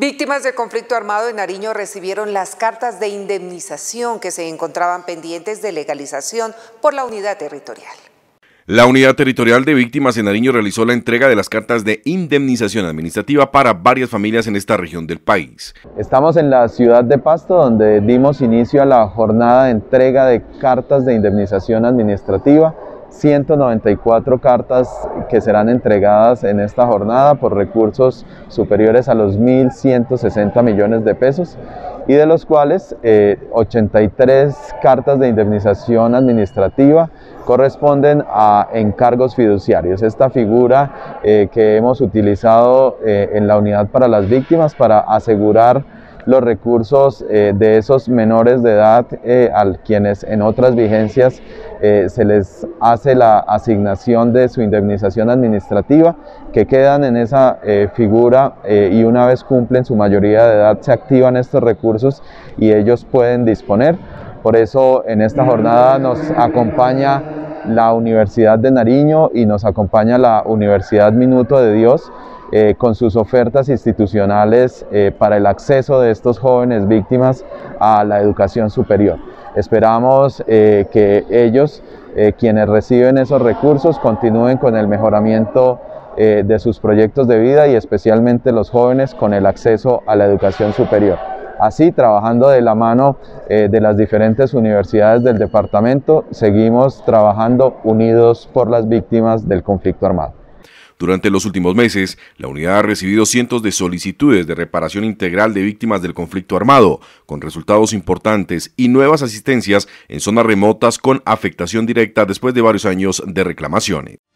Víctimas del conflicto armado en Nariño recibieron las cartas de indemnización que se encontraban pendientes de legalización por la unidad territorial. La Unidad Territorial de Víctimas en Nariño realizó la entrega de las cartas de indemnización administrativa para varias familias en esta región del país. Estamos en la ciudad de Pasto, donde dimos inicio a la jornada de entrega de cartas de indemnización administrativa 194 cartas que serán entregadas en esta jornada por recursos superiores a los 1.160 millones de pesos y de los cuales 83 eh, cartas de indemnización administrativa corresponden a encargos fiduciarios. Esta figura eh, que hemos utilizado eh, en la unidad para las víctimas para asegurar los recursos eh, de esos menores de edad eh, a quienes en otras vigencias eh, se les hace la asignación de su indemnización administrativa, que quedan en esa figura y una vez cumplen su mayoría de edad se activan estos recursos y ellos pueden disponer. Por eso en esta jornada nos acompaña la Universidad de Nariño y nos acompaña la Universidad Minuto de Dios eh, con sus ofertas institucionales eh, para el acceso de estos jóvenes víctimas a la educación superior. Esperamos eh, que ellos, quienes reciben esos recursos, continúen con el mejoramiento de sus proyectos de vida y especialmente los jóvenes con el acceso a la educación superior. Así, trabajando de la mano de las diferentes universidades del departamento, seguimos trabajando unidos por las víctimas del conflicto armado. Durante los últimos meses, la unidad ha recibido cientos de solicitudes de reparación integral de víctimas del conflicto armado, con resultados importantes y nuevas asistencias en zonas remotas con afectación directa después de varios años de reclamaciones.